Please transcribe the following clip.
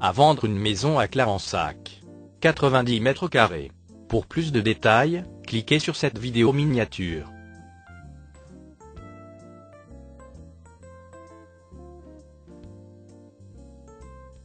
À vendre une maison à Clarensac. 90 mètres carrés. Pour plus de détails, cliquez sur cette vidéo miniature.